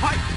は。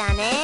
だね。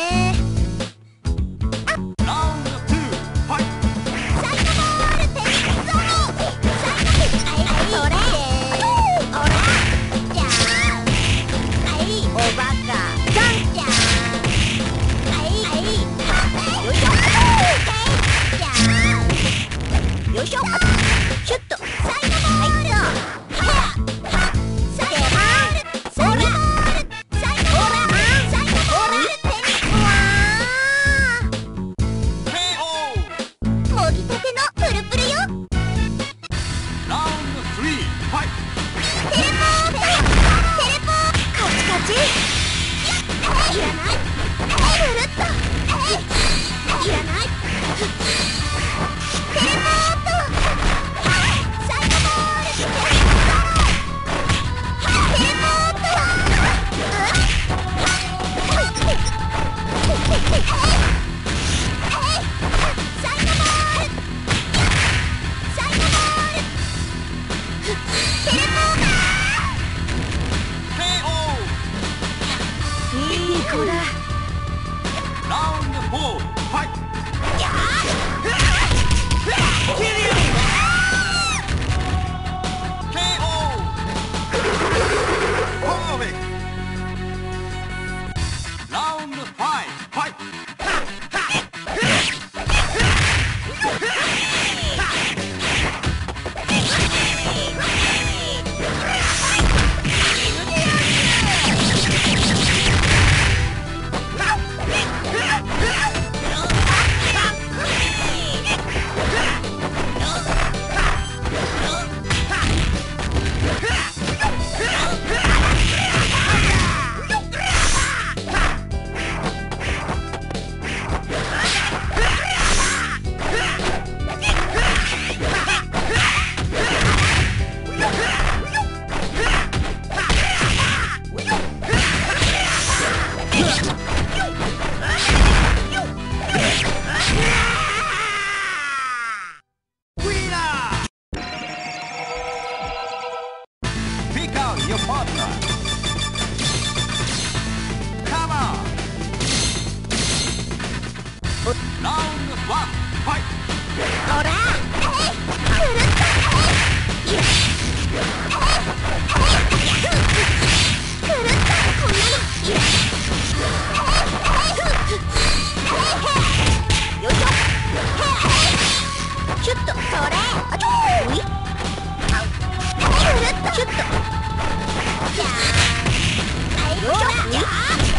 Yeah.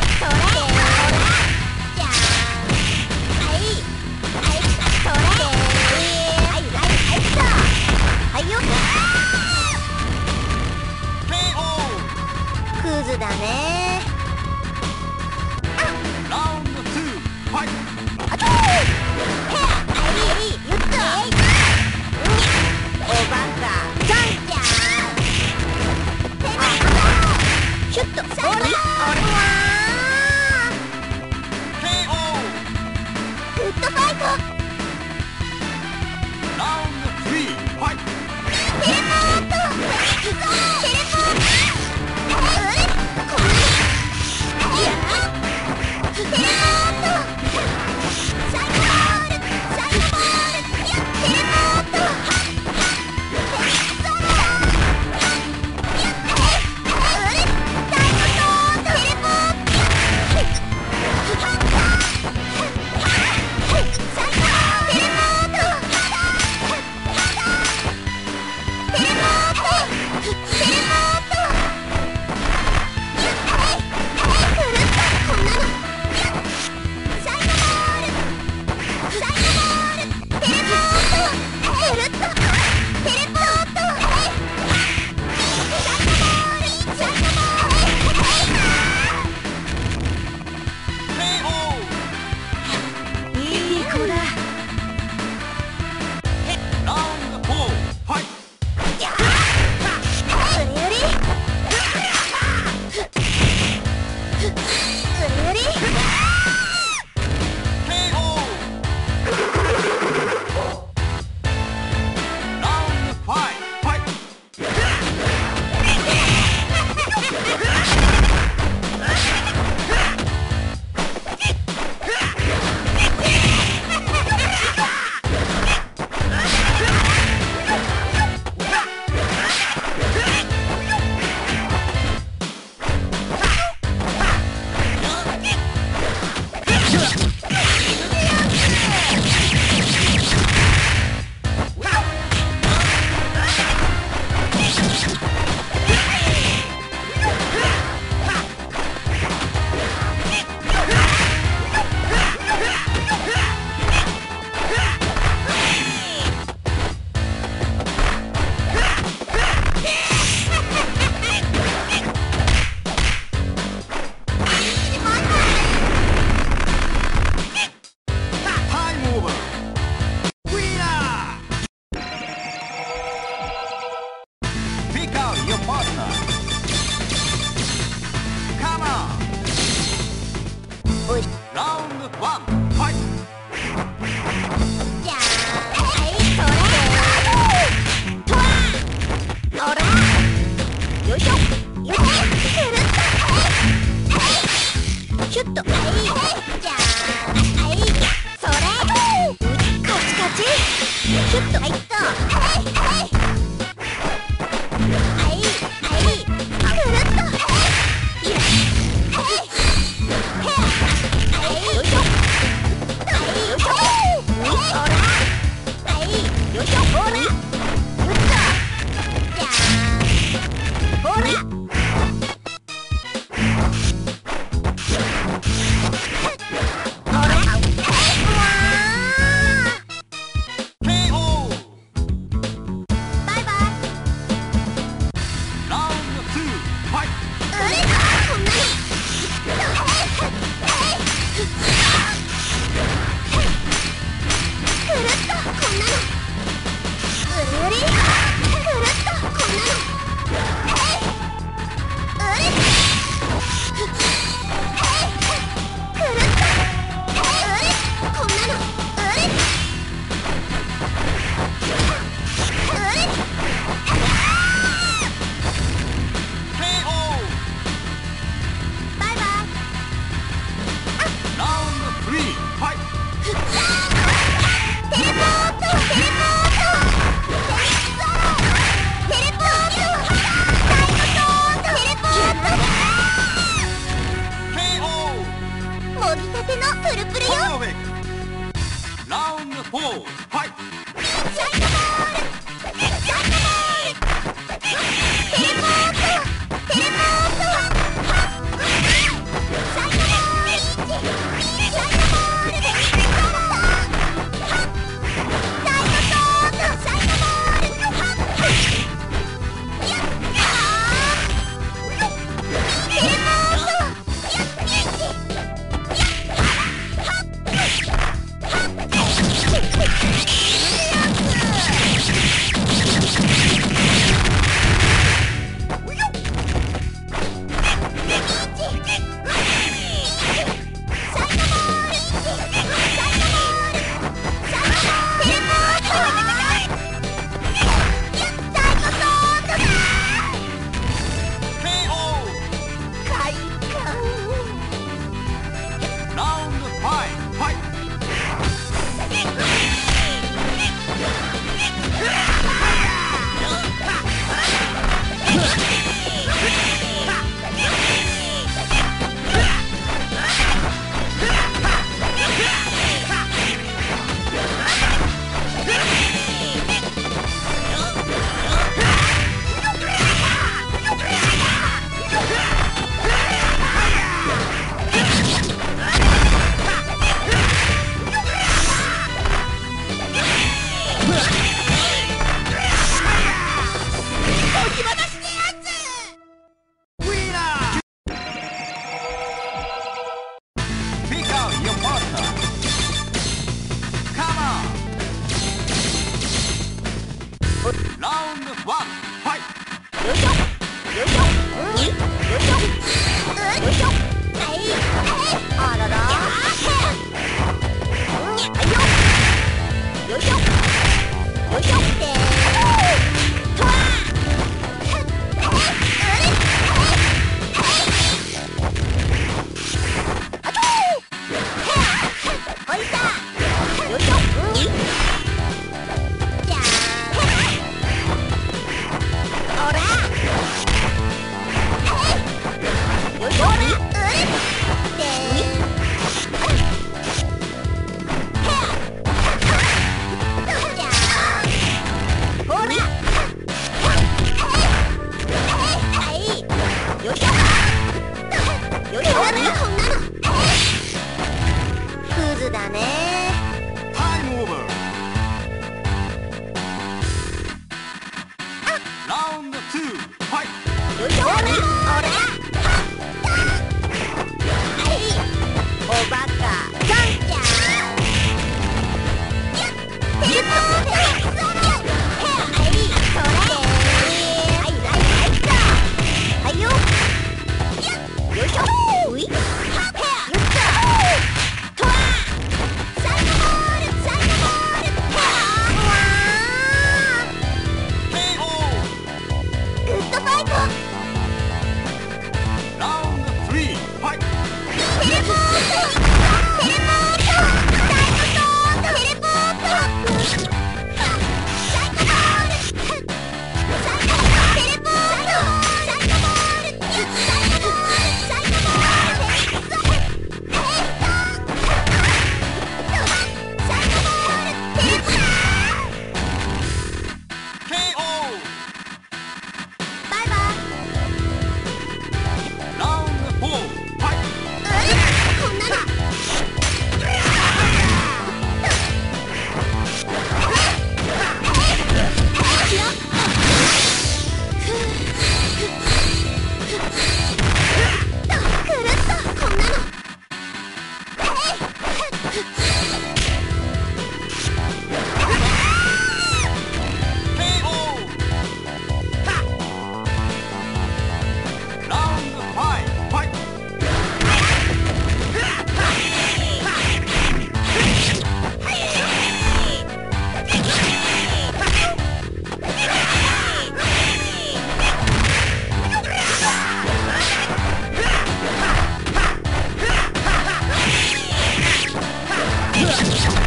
よし!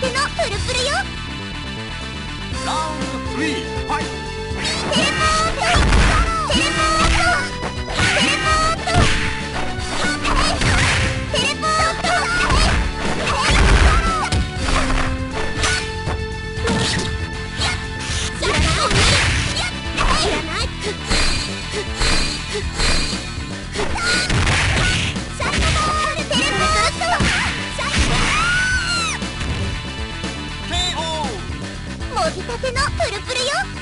てのプルプルよ。ラウンド3ファイトテレポートテレポート。せのプルプルよ。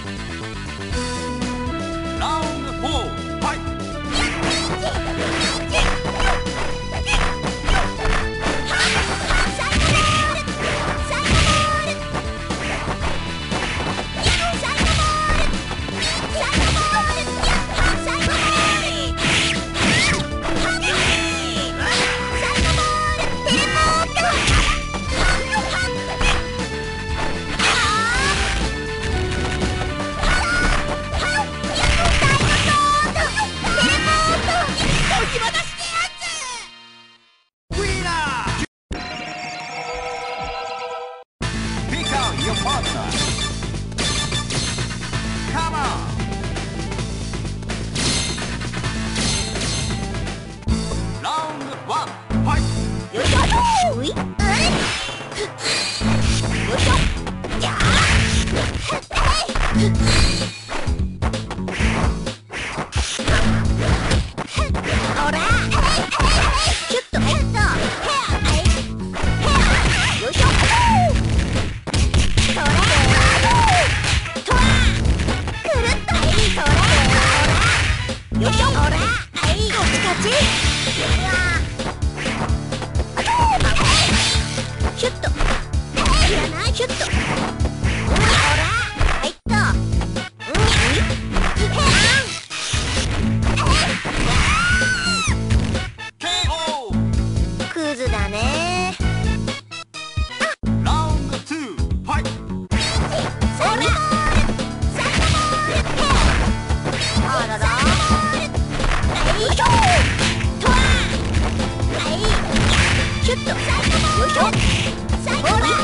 よ。